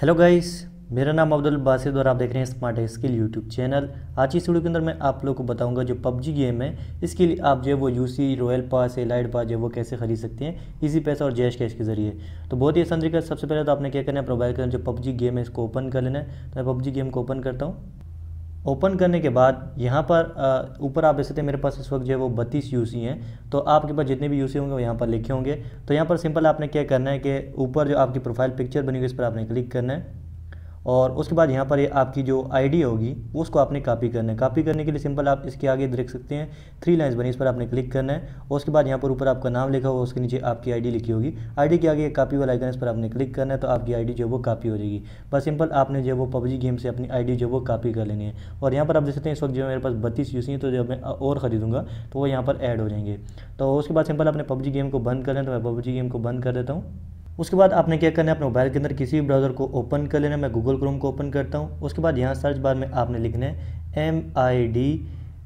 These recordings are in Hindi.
हेलो गाइस मेरा नाम अब्दुल बासिद और आप देख रहे हैं स्मार्ट स्किल यूट्यूब चैनल आज की इस वीडियो के अंदर मैं आप लोग को बताऊँगा जो पबजी गेम है, इसके लिए आप जो है वो UC royal pass allied pass जो है वो कैसे खरीद सकते हैं इजी पैसा और जैश कैश के ज़रिए। तो बहुत ही आसान तरीका सबसे पहले तो आपने क्या करना है मोबाइल के अंदर जो पबजी गेम है, इसको ओपन कर लेना है। तो मैं पबजी गेम को ओपन करता हूँ। ओपन करने के बाद यहाँ पर ऊपर आप देख सकते हैं मेरे पास इस वक्त जो है वो बत्तीस यू सी हैं। तो आपके पास जितने भी यू सी होंगे वो यहाँ पर लिखे होंगे। तो यहाँ पर सिंपल आपने क्या करना है कि ऊपर जो आपकी प्रोफ़ाइल पिक्चर बनी हुई इस पर आपने क्लिक करना है। और उसके बाद यहाँ पर ये आपकी जो आईडी होगी, उसको आपने कॉपी करना है। कॉपी करने के लिए सिंपल आप इसके आगे देख सकते हैं थ्री लाइन्स बनी, इस पर आपने क्लिक करना है। और उसके बाद यहाँ पर ऊपर आपका नाम लिखा होगा उसके नीचे आपकी आईडी लिखी होगी। आईडी के आगे कापी वाला आइकन इस पर आपने क्लिक करना है तो आपकी आईडी जो है वो कापी हो जाएगी। बस सिंपल आपने जो वो पबजी गेम से अपनी आईडी जो वो कापी कर लेनी है। और यहाँ पर आप देख सकते हैं, इस वक्त जो मेरे पास बत्तीस यूसी हैं तो जब मैं और ख़रीदूँगा तो वो यहाँ पर ऐड हो जाएँगे। तो उसके बाद सिंपल आपने पबजी गेम को बंद कर लें तो मैं पबजी गेम को बंद कर देता हूँ। उसके बाद आपने क्या करना है? अपने मोबाइल के अंदर किसी भी ब्राउज़र को ओपन कर लेना मैं गूगल क्रोम को ओपन करता हूँ। उसके बाद यहाँ सर्च बार में आपने लिखना है M I D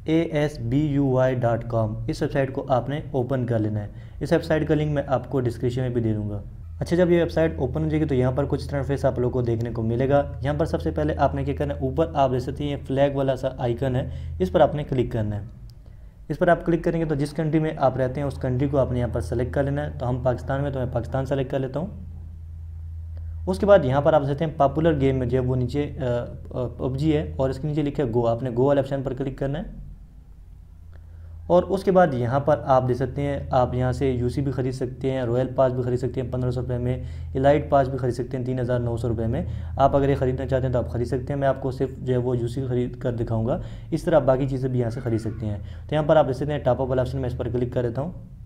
A S B U Y dot com इस वेबसाइट को आपने ओपन कर लेना है। इस वेबसाइट का लिंक मैं आपको डिस्क्रिप्शन में भी दे दूँगा। अच्छा जब ये वेबसाइट ओपन हो जाएगी तो यहाँ पर कुछ तरह फेस आप लोगों को देखने को मिलेगा। यहाँ पर सबसे पहले आपने क्या करना है? ऊपर आप देख सकते हैं, ये फ्लैग वाला सा आइकन है। इस पर आपने क्लिक करना है। इस पर आप क्लिक करेंगे तो जिस कंट्री में आप रहते हैं, उस कंट्री को आपने यहाँ पर सेलेक्ट कर लेना है। तो हम पाकिस्तान में तो मैं पाकिस्तान सेलेक्ट कर लेता हूँ। उसके बाद यहाँ पर आप देखते हैं पॉपुलर गेम में जो वो नीचे पबजी है और इसके नीचे लिखा है गो आपने गो वाले ऑप्शन पर क्लिक करना है। और उसके बाद यहाँ पर आप दे सकते हैं, आप यहाँ से यूसी भी खरीद सकते हैं रॉयल पास भी खरीद सकते हैं पंद्रह सौ रुपये में इलाइट पास भी खरीद सकते हैं तीन हज़ार नौ सौ रुपये में। आप अगर ये ख़रीदना चाहते हैं तो आप खरीद सकते हैं, मैं आपको सिर्फ़ जो है वो यूसी खरीद कर दिखाऊँगा। इस तरह आप बाकी चीज़ें भी यहाँ से खरीद सकते हैं। तो यहाँ पर आप देख सकते हैं टॉपअप वाला ऑप्शन मैं इस पर क्लिक कर देता हूँ।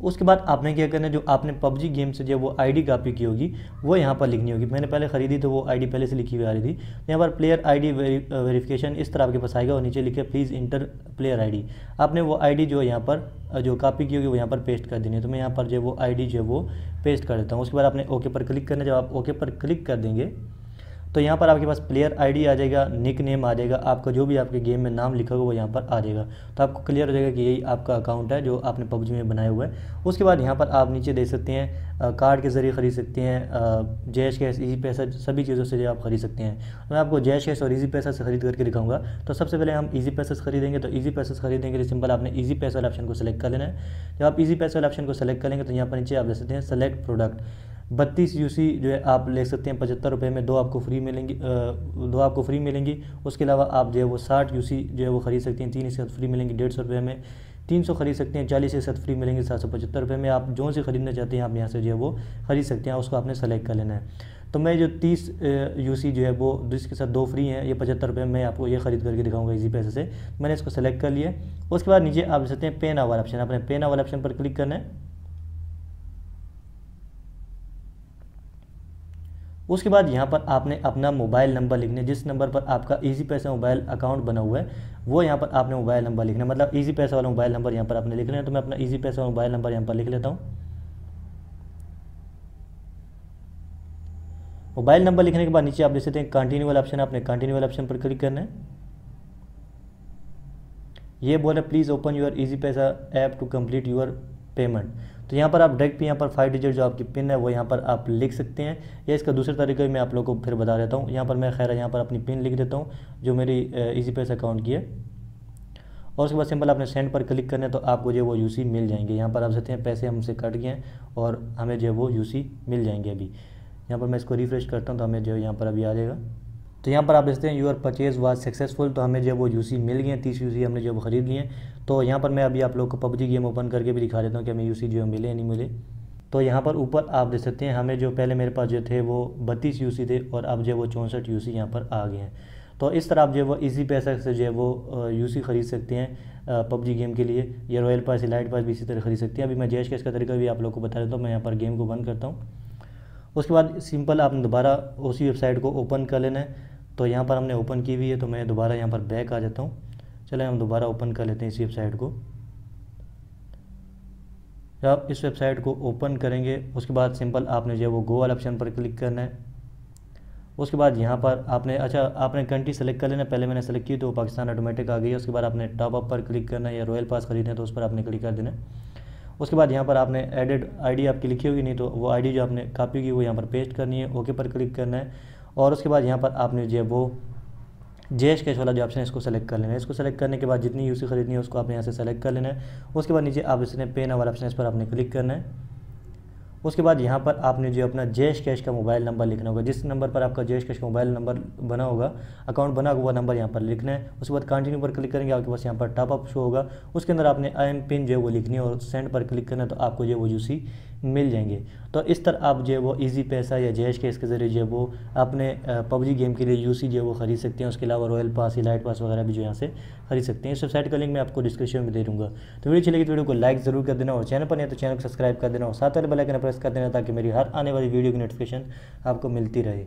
उसके बाद आपने क्या करना है, जो आपने पबजी गेम से जो वो आईडी कॉपी की होगी, वो यहाँ पर लिखनी होगी। मैंने पहले ख़रीदी तो वो आईडी पहले से लिखी हुई आ रही थी। यहाँ पर प्लेयर आईडी वेरिफिकेशन इस तरह आपके पास आएगा और नीचे लिखे प्लीज़ इंटर प्लेयर आईडी आपने वो आईडी जो यहाँ पर जो कॉपी की होगी वो यहाँ पर पेस्ट कर देनी है। तो मैं यहाँ पर जो वो आईडी जो है वो पेस्ट कर देता हूँ। उसके बाद आपने ओके पर क्लिक करना जब आप ओके पर क्लिक कर देंगे तो यहाँ पर आपके पास प्लेयर आईडी आ जाएगा निक नेम आ जाएगा, आपका जो भी आपके गेम में नाम लिखा होगा वो यहाँ पर आ जाएगा। तो आपको क्लियर हो जाएगा कि यही आपका अकाउंट है जो आपने पबजी में बनाया हुआ है। उसके बाद यहाँ पर आप नीचे देख सकते हैं कार्ड के ज़रिए ख़रीद सकते हैं जैश कैश ईजी पैसा सभी चीज़ों से आप ख़रीद सकते हैं। तो मैं आपको जैश कैश और ईजी पैसा से ख़रीद करके दिखाऊँगा। तो सबसे पहले हम ईजी पैसा खरीदेंगे तो ईजी पैसा खरीदेंगे तो सिंपल आपने ईजी पैसा वाले ऑप्शन को सेलेक्ट कर लेना है। जब आप ईजी पैसा वाले ऑप्शन को सेलेक्ट करेंगे तो यहाँ पर नीचे आप देख सकते हैं सेलेक्ट प्रोडक्ट बत्तीस यूसी जो है आप ले सकते हैं, पचहत्तर रुपये में दो आपको फ्री मिलेंगी दो आपको फ्री मिलेंगी। उसके अलावा आप जो है वो साठ यूसी जो है वो ख़रीद सकते हैं, तीन इसके साथ फ्री मिलेंगी डेढ़ सौ रुपये में। तीन सौ खरीद सकते हैं, चालीस के साथ फ्री मिलेंगे, सात सौ पचहत्तर रुपये में। आप जो से ख़रीदना चाहते हैं, आप यहाँ से जो है वो खरीद सकते हैं, उसको आपने सेलेक्ट कर लेना है। तो मैं जो तीस यूसी जो है वो जिसके साथ दो फ्री हैं, ये पचहत्तर रुपये में आपको ये खरीद करके दिखाऊँगा इसी पैसे से। मैंने इसको सेलेक्ट कर लिया उसके बाद नीचे आप सकते हैं पेन आवर ऑप्शन आपने पेन आवर ऑप्शन पर क्लिक करना है। उसके बाद यहाँ पर आपने अपना मोबाइल नंबर लिखना, जिस नंबर पर आपका इजी पैसा मोबाइल अकाउंट बना हुआ है, वो यहाँ पर आपने मोबाइल नंबर लिखना मतलब इजी पैसा वाला मोबाइल नंबर यहाँ पर आपने लिखना है। तो मैं अपना इजी पैसा वाला मोबाइल नंबर यहाँ पर लिख लेता हूँ। मोबाइल नंबर लिखने के बाद नीचे आप देख सकते हैं कंटिन्यू वाला ऑप्शन आपने कंटिन्यू वाला ऑप्शन पर क्लिक करना है। ये बोल बोले please open your Easypaisa app to complete your payment तो यहाँ पर आप डायरेक्ट यहाँ पर फाइव डिजिट जो आपकी पिन है, वो यहाँ पर आप लिख सकते हैं। या इसका दूसरे तरीके मैं आप लोगों को फिर बता देता हूँ। यहाँ पर मैं खैर यहाँ पर अपनी पिन लिख देता हूँ, जो मेरी इजी पैसा अकाउंट की है। और उसके बाद सिंपल आपने सेंड पर क्लिक करना तो आपको जो वो यूसी मिल जाएँगे। यहाँ पर आप सकते हैं, पैसे हमसे कट गए हैं और हमें जो वो यूसी मिल जाएँगे अभी। यहाँ पर मैं इसको रिफ्रेश करता हूँ तो हमें जो यहाँ पर अभी आ जाएगा। तो यहाँ पर आप देखते हैं यूर परचेज वाज सक्सेसफुल तो हमें जो वो यूसी मिल गए हैं, तीस यूसी हमने जो खरीद लिए तो यहाँ पर मैं अभी आप लोग को पबजी गेम ओपन करके भी दिखा देता हूँ कि हमें यूसी जो मिले नहीं मिले। तो यहाँ पर ऊपर आप देख सकते हैं, हमें जो पहले मेरे पास जो थे वो बत्तीस यूसी थे और अब जो वो चौंसठ यूसी यहाँ पर आ गए हैं। तो इस तरह आप जो है वो इसी पैसा से जो है वो यूसी ख़रीद सकते हैं पबजी गेम के लिए, या रॉयल पास लाइट पास भी इसी तरह खरीद सकते हैं। अभी मैं जैश कैश का तरीका भी आप लोग को बता देता हूँ, मैं यहाँ पर गेम को बंद करता हूँ। उसके बाद सिंपल आपने दोबारा उसी वेबसाइट को ओपन कर लेना है। तो यहाँ पर हमने ओपन की हुई है तो मैं दोबारा यहाँ पर बैक आ जाता हूँ। चले, हम दोबारा ओपन कर लेते हैं इसी वेबसाइट को। जब आप इस वेबसाइट को ओपन करेंगे, उसके बाद सिंपल आपने जो है वो गो वाले ऑप्शन पर क्लिक करना है। उसके बाद यहाँ पर आपने अच्छा आपने कंट्री सेलेक्ट कर लेना पहले मैंने सेलेक्ट की तो पाकिस्तान ऑटोमेटिक आ गई है। उसके बाद आपने टॉप अप पर क्लिक करना है या रॉयल पास खरीदना है तो उस पर आपने क्लिक कर देना उसके बाद यहाँ पर आपने एडिड आईडी आपकी लिखी होगी, नहीं तो वो आईडी जो आपने कॉपी की, वो यहाँ पर पेस्ट करनी है ओके पर क्लिक करना है। और उसके बाद यहाँ पर आपने जो है वो जेएस कैश वाला जो ऑप्शन है, इसको सेलेक्ट कर लेना है। इसको सेलेक्ट करने के बाद जितनी यूसी खरीदनी है, उसको आपने यहाँ से सेलेक्ट कर लेना है। उसके बाद नीचे आप इसने पे नवर ऑप्शन इस पर आपने क्लिक करना है। उसके बाद यहाँ पर आपने जो अपना जेश कैश का मोबाइल नंबर लिखना होगा, जिस नंबर पर आपका जेश कैश का मोबाइल नंबर बना होगा, अकाउंट बना हुआ नंबर यहाँ पर लिखना है। उसके बाद कंटिन्यू पर क्लिक करेंगे, आपके पास यहाँ पर टॉपअप शो होगा। उसके अंदर आपने आई एम पिन जो है वो लिखनी है और सेंड पर क्लिक करना है तो आपको जो है वो यूसी मिल जाएँगे। तो इस तरह आप जो है वो ईजी पैसा या जैश के इसके ज़रिए जो है वो अपने पबजी गेम के लिए यूसी जो है वो खरीद सकते हैं। उसके अलावा रॉयल पास लाइट पास वगैरह भी जो यहाँ से खरीद सकते हैं। इस वेबसाइट का लिंक मैं आपको डिस्क्रिप्शन में दे दूँगा। तो वीडियो चलेगी तो वीडियो को लाइक ज़रूर कर देना और चैनल पर नहीं तो चैनल को सब्सक्राइब कर देना और साथ वाले बेलाइकन प्रेस कर देना ताकि मेरी हर आने वाली वीडियो की नोटिफिकेशन आपको मिलती रहे।